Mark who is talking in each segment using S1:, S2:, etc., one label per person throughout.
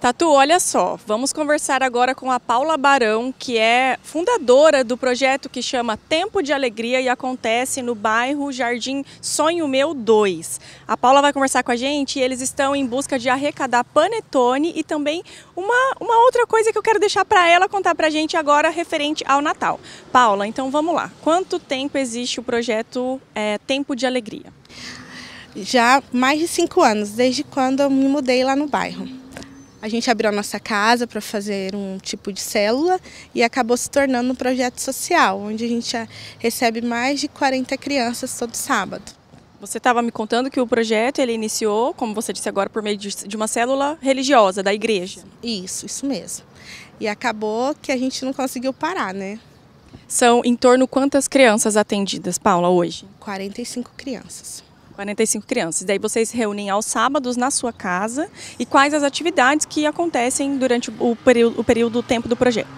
S1: Tatu, olha só, vamos conversar agora com a Paula Barão, que é fundadora do projeto que chama Tempo de Alegria e acontece no bairro Jardim Sonho Meu 2. A Paula vai conversar com a gente e eles estão em busca de arrecadar panetone e também uma, uma outra coisa que eu quero deixar para ela contar para a gente agora referente ao Natal. Paula, então vamos lá. Quanto tempo existe o projeto é, Tempo de Alegria?
S2: Já mais de cinco anos, desde quando eu me mudei lá no bairro. A gente abriu a nossa casa para fazer um tipo de célula e acabou se tornando um projeto social, onde a gente recebe mais de 40 crianças todo sábado.
S1: Você estava me contando que o projeto ele iniciou, como você disse agora, por meio de uma célula religiosa da igreja.
S2: Isso, isso mesmo. E acabou que a gente não conseguiu parar, né?
S1: São em torno quantas crianças atendidas, Paula, hoje?
S2: 45 crianças.
S1: 45 crianças. Daí vocês se reúnem aos sábados na sua casa e quais as atividades que acontecem durante o período, o período do tempo do projeto?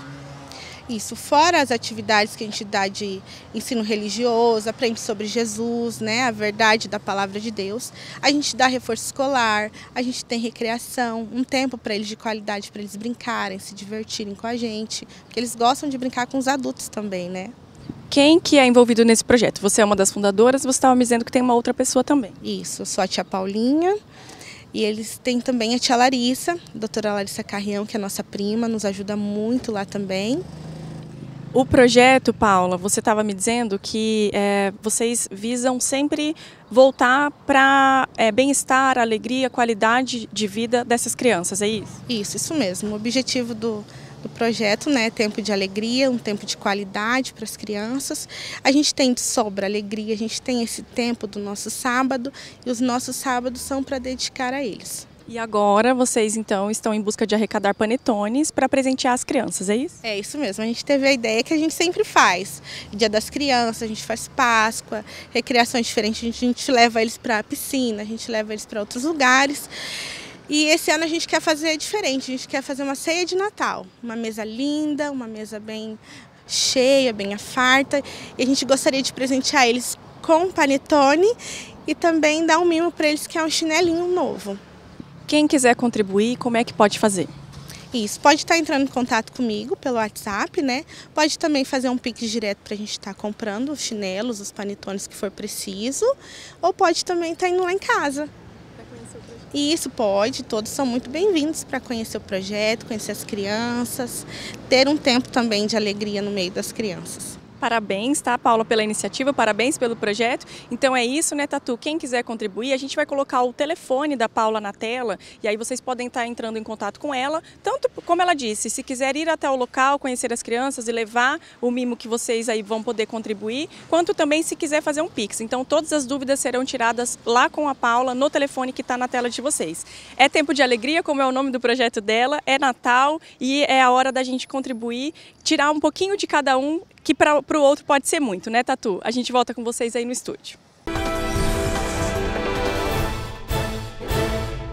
S2: Isso, fora as atividades que a gente dá de ensino religioso, aprende sobre Jesus, né, a verdade da palavra de Deus. A gente dá reforço escolar, a gente tem recreação, um tempo para eles de qualidade para eles brincarem, se divertirem com a gente, porque eles gostam de brincar com os adultos também, né?
S1: Quem que é envolvido nesse projeto? Você é uma das fundadoras, você estava me dizendo que tem uma outra pessoa também.
S2: Isso, sou a tia Paulinha. E eles têm também a tia Larissa, a doutora Larissa Carrião, que é nossa prima, nos ajuda muito lá também.
S1: O projeto, Paula, você estava me dizendo que é, vocês visam sempre voltar para é, bem-estar, alegria, qualidade de vida dessas crianças, é isso?
S2: Isso, isso mesmo. O objetivo do, do projeto, né? Tempo de alegria, um tempo de qualidade para as crianças. A gente tem de sobra alegria, a gente tem esse tempo do nosso sábado e os nossos sábados são para dedicar a eles.
S1: E agora vocês então estão em busca de arrecadar panetones para presentear as crianças, é isso?
S2: É isso mesmo. A gente teve a ideia que a gente sempre faz. Dia das crianças, a gente faz Páscoa, recreações diferentes, a gente, a gente leva eles para a piscina, a gente leva eles para outros lugares. E esse ano a gente quer fazer diferente, a gente quer fazer uma ceia de Natal, uma mesa linda, uma mesa bem cheia, bem farta, e a gente gostaria de presentear eles com panetone e também dar um mimo para eles que é um chinelinho novo.
S1: Quem quiser contribuir, como é que pode fazer?
S2: Isso, pode estar entrando em contato comigo pelo WhatsApp, né? Pode também fazer um pix direto para a gente estar comprando os chinelos, os panetones que for preciso, ou pode também estar indo lá em casa. E isso pode, todos são muito bem-vindos para conhecer o projeto, conhecer as crianças, ter um tempo também de alegria no meio das crianças.
S1: Parabéns, tá, Paula, pela iniciativa, parabéns pelo projeto. Então é isso, né, Tatu? Quem quiser contribuir, a gente vai colocar o telefone da Paula na tela e aí vocês podem estar entrando em contato com ela. Tanto, como ela disse, se quiser ir até o local, conhecer as crianças e levar o mimo que vocês aí vão poder contribuir, quanto também se quiser fazer um Pix. Então todas as dúvidas serão tiradas lá com a Paula no telefone que está na tela de vocês. É tempo de alegria, como é o nome do projeto dela, é Natal e é a hora da gente contribuir, tirar um pouquinho de cada um que para o outro pode ser muito, né, Tatu? A gente volta com vocês aí no estúdio.